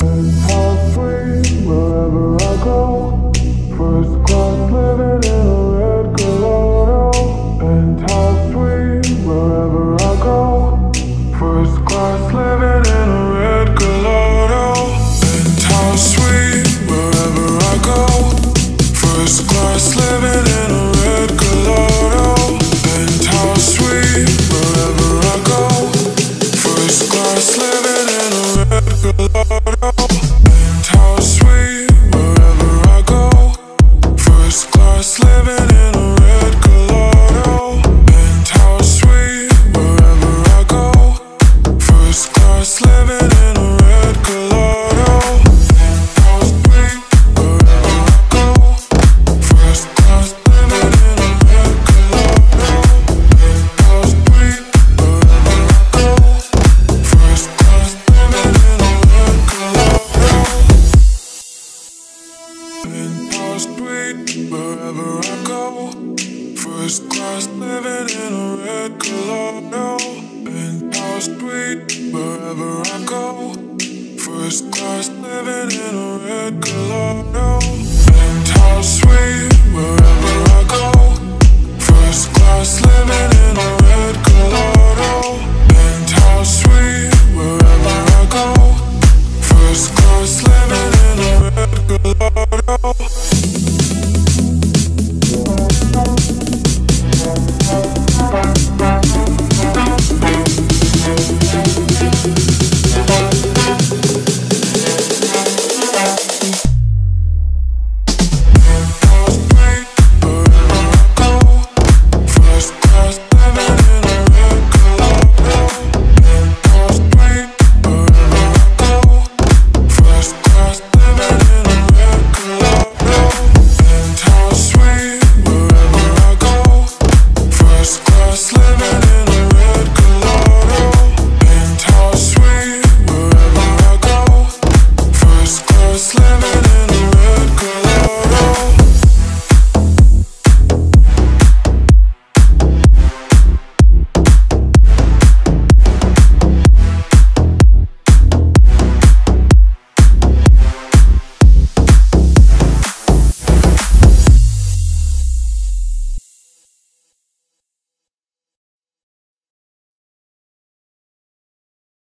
And I'll wherever I go. no, no. First class living in a red Colorado Penthouse suite wherever I go First class living in a red Colorado Penthouse suite wherever I go First class living in a red Colorado Penthouse suite wherever I go First class living in a red Colorado